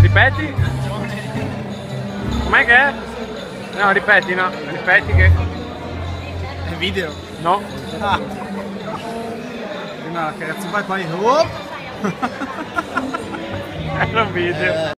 Ripeti? Com'è che è? No, ripeti, no. Ripeti che... È video? No. Ah. No, la cazzo, vai poi... Oh! Era un video. Eh.